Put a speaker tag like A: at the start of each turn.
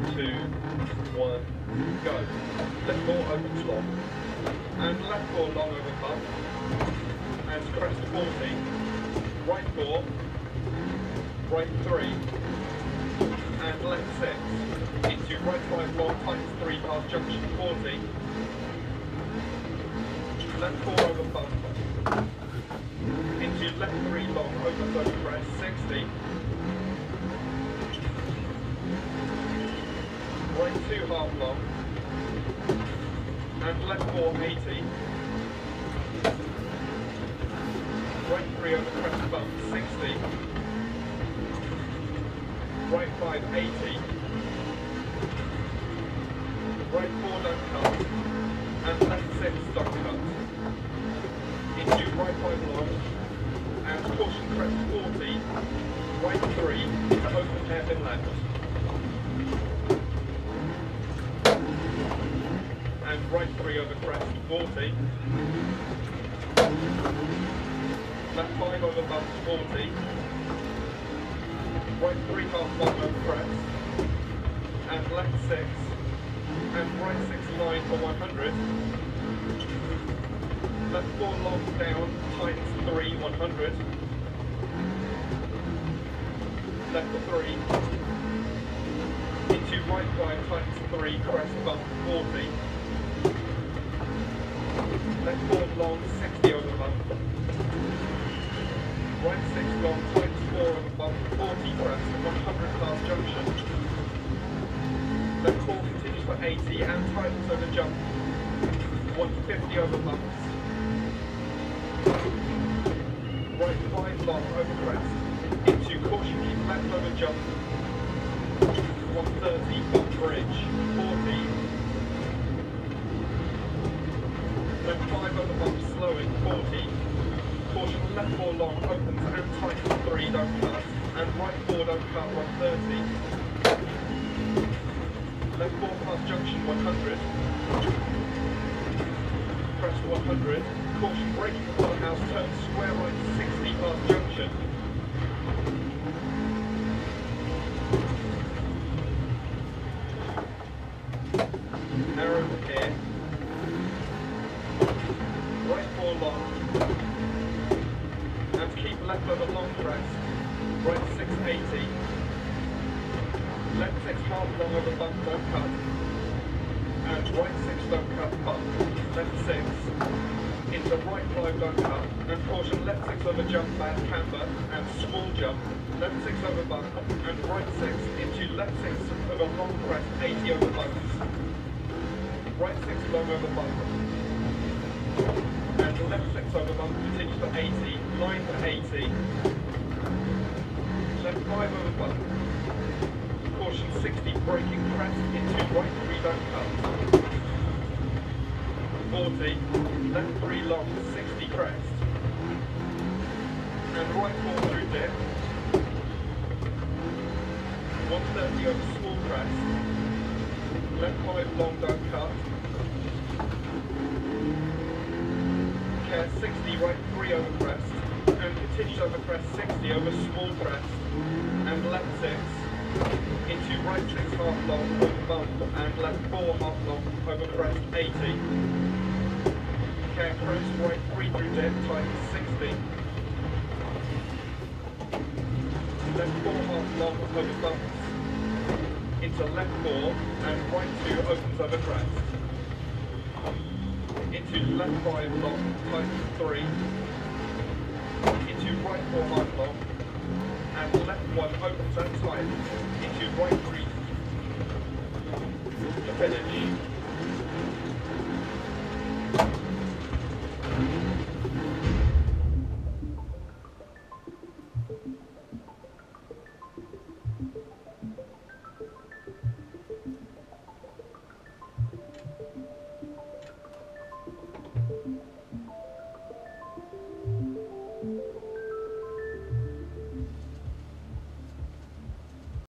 A: Two, one, go. Left four opens long. And left four long over bump. And crest 40. Right four. Right three. And left six. Into right five long times three past junction 40. Left four over bump. Into left three long over over crest 60. Two half long, and left four 80, right three over crest bump 60, right five 80, right four don't cut, and left six don't cut, into right five long, and caution crest 40, right three open hairpin left. Right three over crest, 40. Left five over bump, 40. Right three half long over crest. And left six. And right six line for 100. Left four long down, tightens three, 100. Left three. Into right five, tightens three, crest bump, 40 left four long, 60 over bump. Right six long, times four over bump, 40 crest, 100 past junction. Left four continues for 80 and tightens over jump, 150 over bumps. Right five long over crest, into caution keep left over jump, 130 bump bridge, 40 left 5 over bump slowing, 40. Caution 4 long, opens and tightens 3, don't cut. And right 4 don't cut, 130. Left 4 past junction, 100. Crest 100. Caution braking before the house, turn square right 60 past junction. Arrow here. right four long, and keep left over long crest, right 680, left 6 half long over bump, don't cut, and right 6 don't cut, bump, left 6, into right 5 don't cut, and caution left 6 over jump, bad camber, and small jump, left 6 over bump, and right 6 into left 6 over long crest, 80 over bumps, right 6 long over bump, and left six over bump continues for 80, line for 80, left 5 over bump, caution 60, braking crest into right 3 don't cut, 40, left 3 long, 60 crest, and right 4 through dip, 130 over small crest, left 5 long don't cut, care 60 right 3 over crest and continues over crest 60 over small crest and left 6 into right 6 half long over bump and left 4 half long over crest 80 care cruise right 3 through dip tight 60 left 4 half long over bumps into left 4 and right 2 opens over crest into left 5 long, tight 3, right 4 hard long, and the left 1 opens and tight, into right 3, to finish.